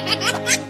Ha ha ha ha!